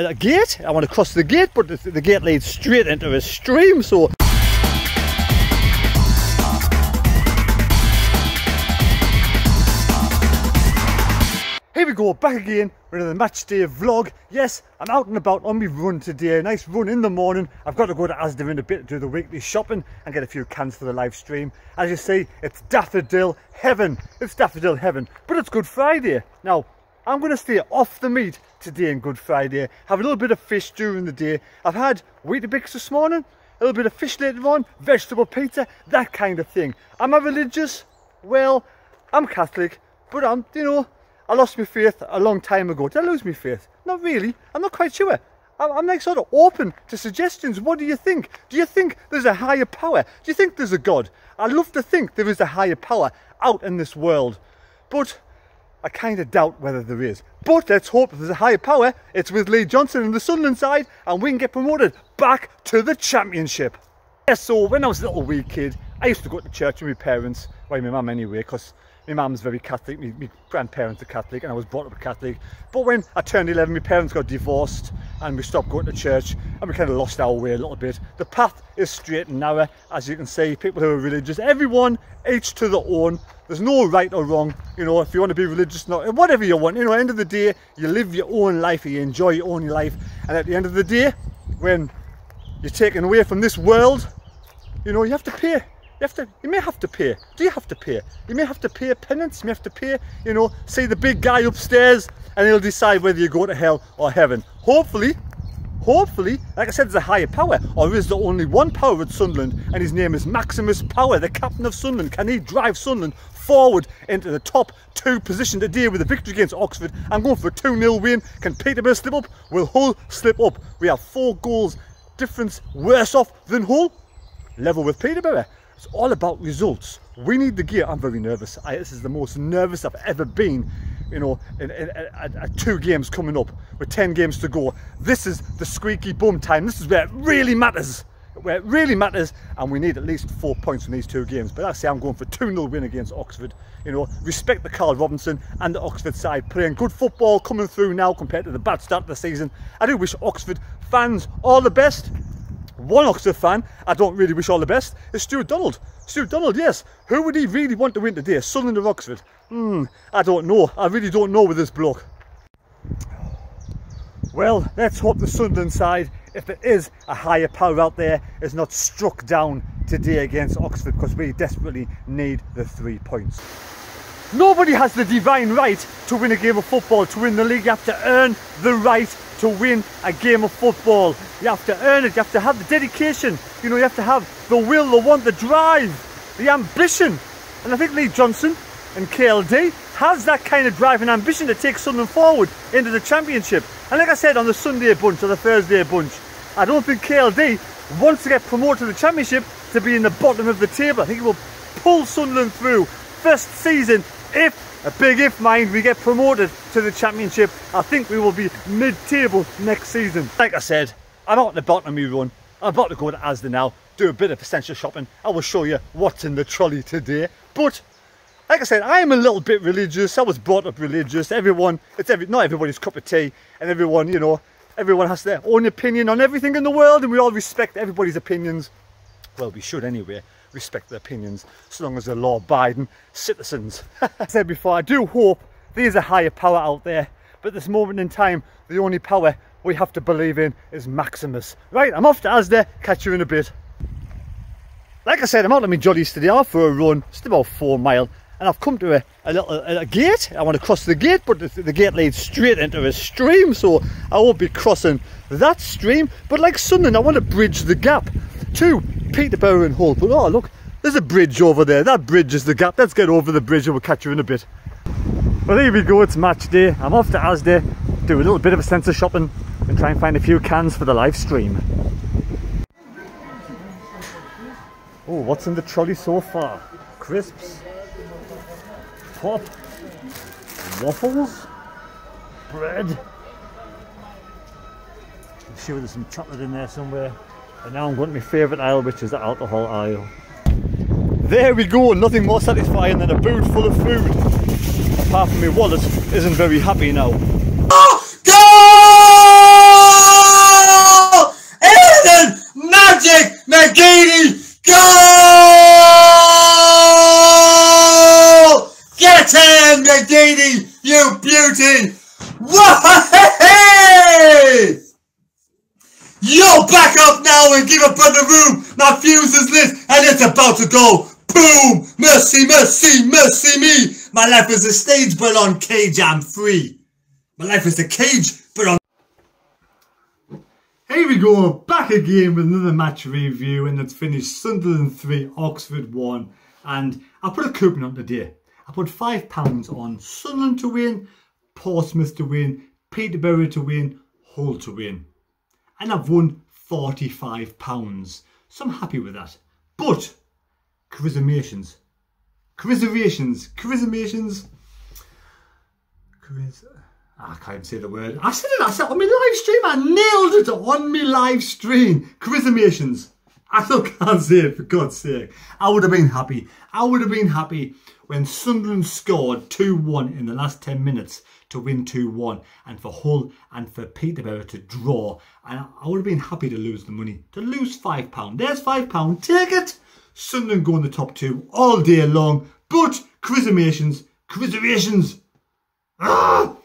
a gate. I want to cross the gate, but the, the gate leads straight into a stream. So Here we go, back again with another match day vlog. Yes, I'm out and about on my run today. Nice run in the morning. I've got to go to Asda in a bit to do the weekly shopping and get a few cans for the live stream. As you see, it's daffodil heaven. It's daffodil heaven, but it's Good Friday. Now, I'm going to stay off the meat today on Good Friday. Have a little bit of fish during the day. I've had Weetabix this morning, a little bit of fish later on, vegetable pizza, that kind of thing. Am I religious? Well, I'm Catholic, but I'm, you know, I lost my faith a long time ago. Did I lose my faith? Not really. I'm not quite sure. I'm like sort of open to suggestions. What do you think? Do you think there's a higher power? Do you think there's a God? I love to think there is a higher power out in this world. But I kind of doubt whether there is. But let's hope there's a higher power. It's with Lee Johnson and the Sunderland side and we can get promoted back to the championship. So when I was a little wee kid, I used to go to church with my parents, well my mum anyway, because my mum's very Catholic, my, my, grandparents are Catholic and I was brought up Catholic. But when I turned 11, my parents got divorced and we stopped going to church and we kind of lost our way a little bit. The path is straight and narrow, as you can see, people who are religious, everyone, each to their own. There's no right or wrong, you know, if you want to be religious, or not whatever you want, you know, at the end of the day, you live your own life, you enjoy your own life. And at the end of the day, when you're taken away from this world, you know, you have to pay you have to, you may have to pay. Do you have to pay? You may have to pay a penance, you may have to pay, you know, see the big guy upstairs and he'll decide whether you go to hell or heaven. Hopefully, hopefully, like I said, there's a higher power, or is there only one power at Sunderland, and his name is Maximus Power, the captain of Sunderland. Can he drive Sunderland forward into the top two position today with a victory against Oxford? I'm going for a 2-0 win. Can Peterborough slip up? Will Hull slip up? We have four goals difference worse off than Hull. Level with Peterborough. It's all about results. We need the gear. I'm very nervous. I, this is the most nervous I've ever been, you know, in, in, in, in, two games coming up with 10 games to go. This is the squeaky bum time. This is where it really matters. Where it really matters, and we need at least four points from these two games. But I say I'm going for 2-0 win against Oxford. You know, respect the Carl Robinson and the Oxford side playing good football coming through now compared to the bad start of the season. I do wish Oxford fans all the best one Oxford fan I don't really wish all the best is Stewart Donald. Stewart Donald, yes. Who would he really want to win today? Sunderland or Oxford? Hmm, I don't know. I really don't know with this bloke. Well, let's hope the Sunderland side, if there is a higher power out there, is not struck down today against Oxford because we desperately need the three points. Nobody has the divine right to win a game of football. To win the league, you have to earn the right to win a game of football. You have to earn it. You have to have the dedication. You know, you have to have the will, the want, the drive, the ambition. And I think Lee Johnson and KLD has that kind of drive and ambition to take Sunderland forward into the championship. And like I said on the Sunday bunch or the Thursday bunch, I don't think KLD wants to get promoted to the championship to be in the bottom of the table. I think he will pull Sunderland through first season if, a big if mind, we get promoted to the championship, I think we will be mid-table next season. Like I said, I'm out at the bottom of run. I'm about to go to Asda now, do a bit of essential shopping. I will show you what's in the trolley today. But like I said, I am a little bit religious. I was brought up religious. Everyone, it's every, not everybody's cup of tea, and everyone, you know, everyone has their own opinion on everything in the world, and we all respect everybody's opinions. Well, we should anyway respect their opinions as long as they're law-abiding citizens. I said before, I do hope there's a higher power out there, but at this moment in time, the only power we have to believe in is Maximus. Right, I'm off to Asda, catch you in a bit. Like I said, I'm out on my jollies today, I'm for a run, just about four mile, and I've come to a, a little a, a gate. I want to cross the gate, but the, the gate leads straight into a stream, so I won't be crossing that stream. But like Sunderland, I want to bridge the gap to Peterborough and Hull. But oh look, there's a bridge over there. That bridge is the gap. Let's get over the bridge and we'll catch you in a bit. Well here we go, it's match day. I'm off to Asda, do a little bit of a centre shopping and try and find a few cans for the live stream. Oh, what's in the trolley so far? Crisps, pop, waffles, bread. I'm sure there's some chocolate in there somewhere. And now I'm going to my favourite aisle, which is the alcohol aisle. There we go, nothing more satisfying than a boot full of food. Apart from my wallet isn't very happy now. Back up now and give a brother room. My fuse is lit and it's about to go. Boom! Mercy, mercy, mercy me. My life is a stage, but on cage I'm free. My life is a cage, but on... Here we go, back again with another match review and it's finished Sunderland 3, Oxford 1. And I put a coupon on today. I put £5 on Sunderland to win, Portsmouth to win, Peterborough to win, Hull to win. And I've won £45. So I'm happy with that. But, charismations. Charismations. Charismations. Charis I can't say the word. I said it, I said it on my live stream. I nailed it on my live stream. Charismations. I still can't say it, for God's sake. I would have been happy. I would have been happy when Sunderland scored 2-1 in the last 10 minutes to win 2-1 and for Hull and for Peterborough to draw. And I would have been happy to lose the money. To lose £5. There's £5. Take it. Sunderland go in the top two all day long. But, charismations, charismations. Ah!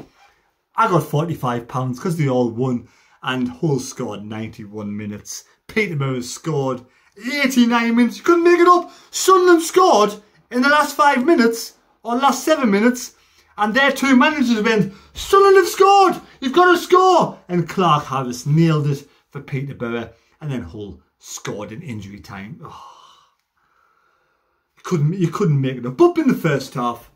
I got £45 because they all won and Hull scored 91 minutes. Peterborough scored 89 minutes. You couldn't make it up. Sunderland scored in the last five minutes or last seven minutes and their two managers went, Sunderland have scored. You've got to score. And Clarke-Harris nailed it for Peterborough and then Hull scored in injury time. Oh. You couldn't, you couldn't make it up. But in the first half,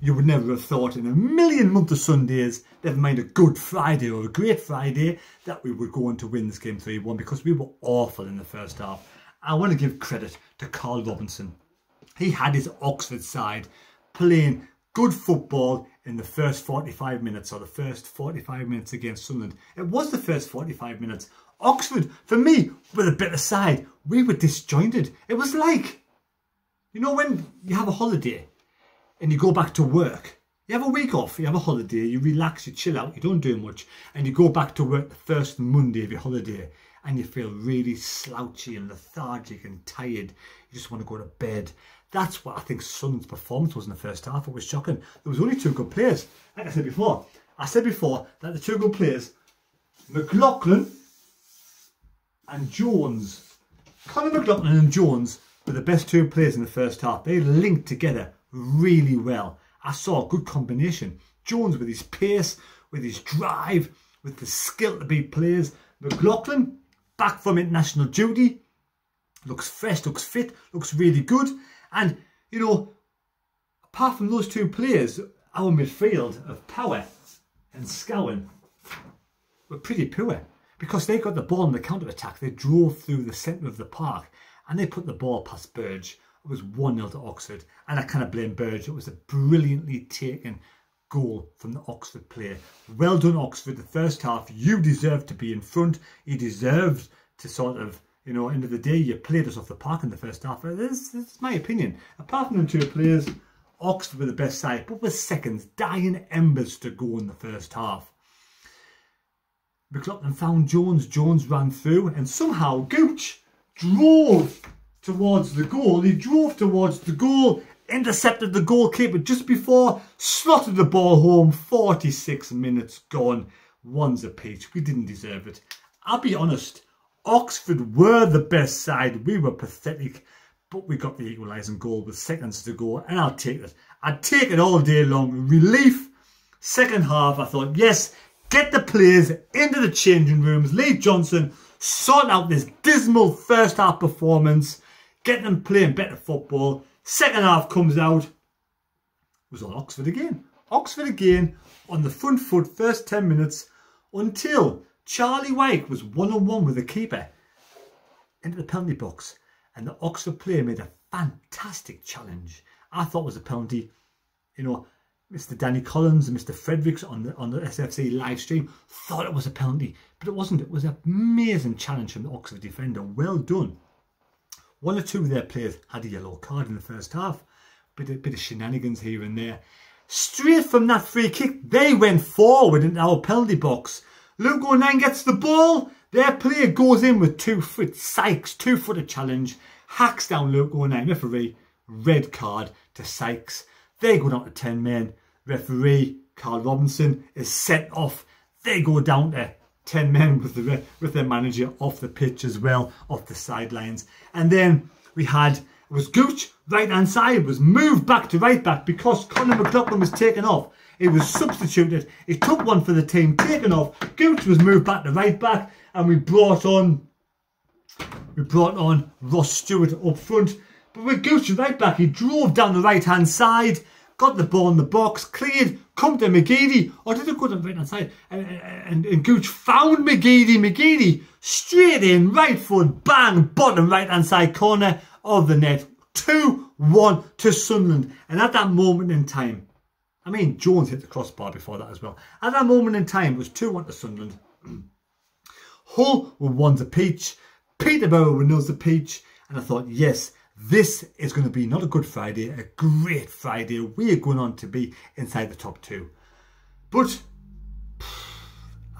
you would never have thought in a million month of Sundays, never mind a good Friday or a great Friday, that we would go on to win this game 3-1 because we were awful in the first half. I want to give credit to Carl Robinson. He had his Oxford side playing good football in the first 45 minutes or the first 45 minutes against Sunderland. It was the first 45 minutes. Oxford, for me, were the better side. We were disjointed. It was like, you know when you have a holiday and you go back to work. You have a week off, you have a holiday, you relax, you chill out, you don't do much, and you go back to work the first Monday of your holiday and you feel really slouchy and lethargic and tired. You just want to go to bed. That's what I think Sun's performance was in the first half. It was shocking. There was only two good players. Like I said before, I said before that the two good players, McLaughlin and Jones. Conor McLaughlin and Jones were the best two players in the first half. They linked together really well. I saw a good combination. Jones with his pace, with his drive, with the skill to beat players. McLaughlin, back from international duty, looks fresh, looks fit, looks really good. And, you know, apart from those two players, our midfield of power and Scowen were pretty poor because they got the ball in the counter attack. They drove through the centre of the park and they put the ball past Burge it was 1 0 to Oxford, and I kind of blame Burge. It was a brilliantly taken goal from the Oxford player. Well done, Oxford. The first half, you deserved to be in front. You deserved to sort of, you know, end of the day, you played us off the park in the first half. This, this is my opinion. Apart from the two players, Oxford were the best side, but with seconds, dying embers to go in the first half. McLaughlin found Jones. Jones ran through, and somehow Gooch drove towards the goal. He drove towards the goal, intercepted the goalkeeper just before, slotted the ball home. 46 minutes gone. One's a peach. We didn't deserve it. I'll be honest. Oxford were the best side. We were pathetic. But we got the equalising goal with seconds to go. And I'll take it. I'd take it all day long. Relief. Second half, I thought, yes, get the players into the changing rooms. Lee Johnson sort out this dismal first half performance get them playing better football. Second half comes out, was on Oxford again. Oxford again on the front foot first 10 minutes until Charlie Wyke was one-on-one with the keeper into the penalty box and the Oxford player made a fantastic challenge. I thought was a penalty. You know, Mr. Danny Collins and Mr. Fredericks on the on the SFC live stream thought it was a penalty, but it wasn't. It was an amazing challenge from the Oxford defender. Well done. One or two of their players had a yellow card in the first half. Bit of, bit of shenanigans here and there. Straight from that free kick, they went forward into our penalty box. Luke O'Nien gets the ball. Their player goes in with two foot, Sykes, two footed challenge, hacks down Luke O'Nien. Referee, red card to Sykes. They go down to 10 men. Referee, Carl Robinson, is sent off. They go down to 10 men with the with their manager off the pitch as well, off the sidelines. And then we had, it was Gooch, right hand side, was moved back to right back because Conor McLaughlin was taken off. It was substituted. It took one for the team, taken off. Gooch was moved back to right back and we brought on we brought on Ross Stewart up front. But with Gooch right back, he drove down the right hand side got the ball in the box, cleared, come to McGeady, or did it go to the right hand side? And, and, and Gooch found McGeady, McGeady straight in, right foot, bang, bottom right hand side corner of the net. 2-1 to Sunderland. And at that moment in time, I mean, Jones hit the crossbar before that as well. At that moment in time, it was 2-1 to Sunderland. Hull were 1 to Peach. Peterborough were 0 to Peach. And I thought, yes, this is going to be not a good Friday, a great Friday. We are going on to be inside the top two. But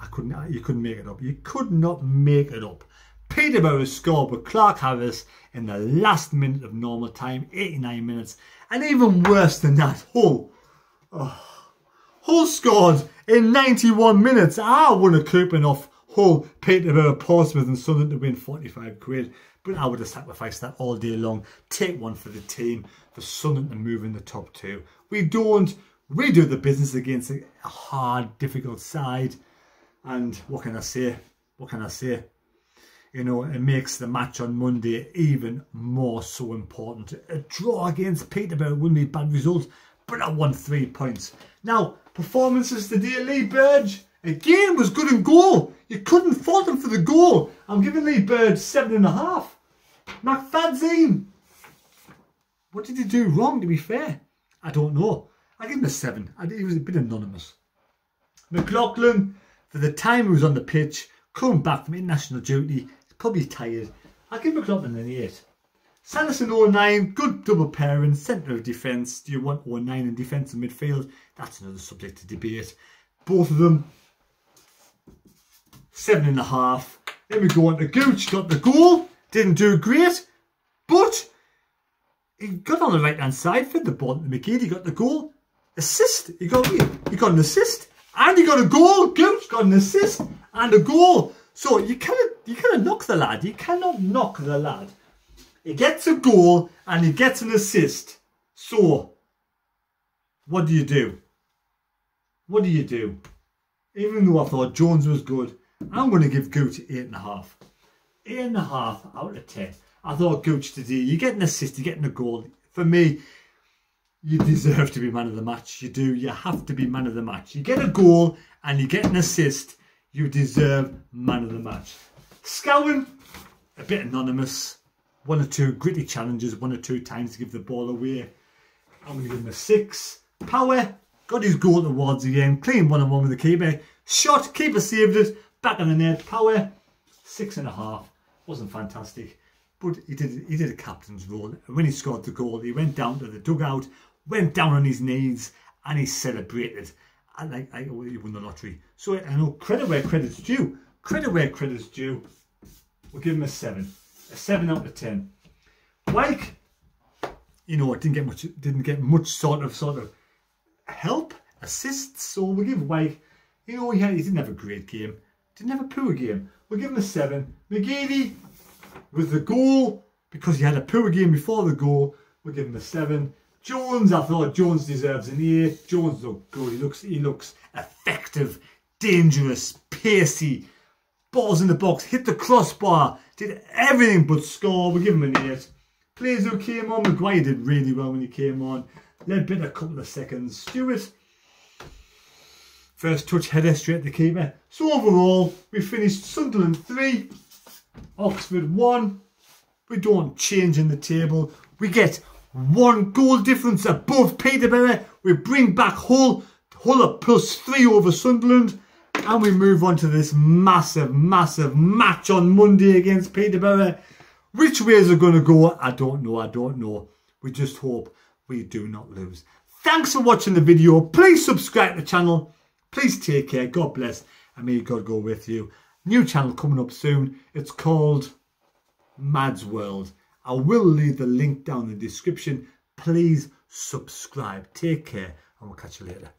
I couldn't you couldn't make it up. You could not make it up. Peterborough scored with Clarke-Harris in the last minute of normal time, 89 minutes. And even worse than that, Hull. Oh, Hull scored in 91 minutes. I won a coupon off Hull, Peterborough, Portsmouth and Sunderland to win 45 quid. But I would have sacrificed that all day long. Take one for the team, for Sunderland to move in the top two. We don't. We do the business against a hard, difficult side. And what can I say? What can I say? You know, it makes the match on Monday even more so important. A draw against Peterborough wouldn't be a bad result, but I won three points. Now, performances today, Lee Burge, again was good in goal. You couldn't fault him for the goal. I'm giving Lee Burge seven and a half. McFadzean! What did he do wrong, to be fair? I don't know. I give him a 7. I, he was a bit anonymous. McLaughlin, for the time he was on the pitch, coming back from international duty, he's probably tired. I give McLaughlin an 8. Sanderson O'Nien, good double pairing, centre of defence. Do you want O'Nien in defence and midfield? That's another subject to debate. Both of them, seven and a half. Then we go on to Gooch, got the goal. Didn't do great, but he got on the right hand side, fed the ball to he got the goal. Assist. He got he got an assist. And he got a goal. Gooch got an assist and a goal. So you cannot you cannot knock the lad. You cannot knock the lad. He gets a goal and he gets an assist. So what do you do? What do you do? Even though I thought Jones was good, I'm going to give Gooch eight and a half eight and a half out of ten. I thought Gooch today, you get an assist, you're getting a goal. For me, you deserve to be man of the match. You do. You have to be man of the match. You get a goal and you get an assist, you deserve man of the match. Scowen, a bit anonymous. One or two gritty challenges, one or two times to give the ball away. I'm going to give him a six. Power, got his goal towards the end. Clean one-on-one with the keeper. Shot, keeper saved it. Back on the net. Power, six and a half wasn't fantastic, but he did he did a captain's role. And when he scored the goal, he went down to the dugout, went down on his knees, and he celebrated. And like I, he won the lottery. So I know credit where credit's due. Credit where credit's due. We'll give him a seven, a seven out of ten. Wyke, you know, I didn't get much, didn't get much sort of sort of help, assists. So we give Wyke, you know, he, had, he didn't have a great game, didn't have a poor game. We'll give him a 7. McGeady with the goal, because he had a poor game before the goal, we'll give him a 7. Jones, I thought Jones deserves an 8. Jones looked good. He looks, he looks effective, dangerous, pacey. Balls in the box, hit the crossbar, did everything but score. We'll give him an 8. Players who came on, Maguire did really well when he came on. Led bit a couple of seconds. Stewart First touch header straight to the keeper. So overall, we finished Sunderland 3, Oxford 1. We don't change in the table. We get one goal difference above Peterborough. We bring back Hull, Hull plus 3 over Sunderland. And we move on to this massive, massive match on Monday against Peterborough. Which way is it going to go? I don't know. I don't know. We just hope we do not lose. Thanks for watching the video. Please subscribe to the channel. Please take care. God bless. And may God go with you. New channel coming up soon. It's called Mad's World. I will leave the link down in the description. Please subscribe. Take care and we'll catch you later.